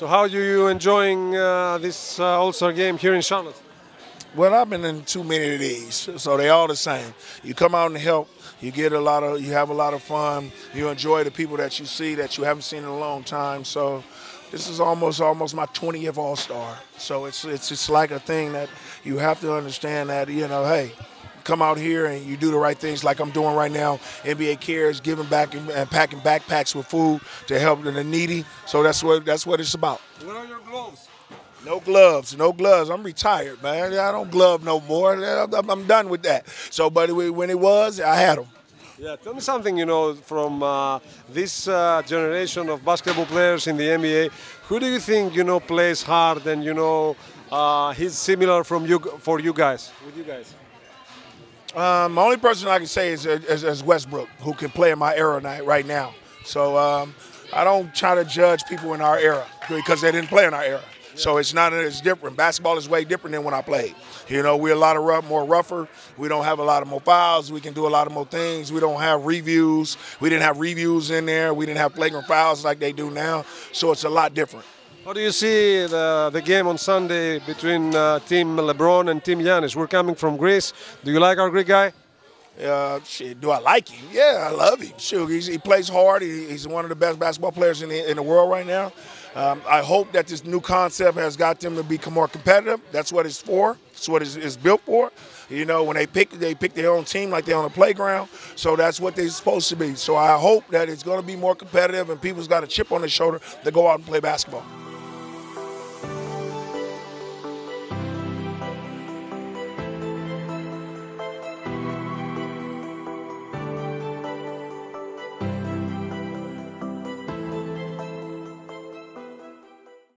So how are you enjoying uh, this uh, All-Star game here in Charlotte? Well, I've been in too many of these, so they all the same. You come out and help, you get a lot of, you have a lot of fun, you enjoy the people that you see that you haven't seen in a long time. So this is almost almost my 20th All Star. So it's it's it's like a thing that you have to understand that you know, hey, come out here and you do the right things like I'm doing right now. NBA Cares giving back and, and packing backpacks with food to help the needy. So that's what that's what it's about. Where are your gloves? No gloves, no gloves. I'm retired, man. I don't glove no more. I'm, I'm done with that. So, but when it was, I had them. Yeah, tell me something, you know, from uh, this uh, generation of basketball players in the NBA. Who do you think, you know, plays hard and, you know, uh, he's similar from you for you guys, with you guys? Um, the only person I can say is, is, is, Westbrook, who can play in my era right now. So um, I don't try to judge people in our era because they didn't play in our era. So it's not it's different. Basketball is way different than when I played. You know, we're a lot of rough, more rougher. We don't have a lot of more fouls. We can do a lot of more things. We don't have reviews. We didn't have reviews in there. We didn't have flagrant fouls like they do now. So it's a lot different. How do you see the, the game on Sunday between uh, Team LeBron and Team Giannis? We're coming from Greece. Do you like our Greek guy? Uh, shit, do I like him? Yeah, I love him. Sure, he plays hard. He, he's one of the best basketball players in the, in the world right now. Um, I hope that this new concept has got them to become more competitive. That's what it's for. That's what it's, it's built for. You know, when they pick, they pick their own team like they're on the playground. So that's what they're supposed to be. So I hope that it's going to be more competitive and people's got a chip on their shoulder to go out and play basketball.